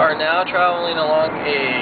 are now traveling along a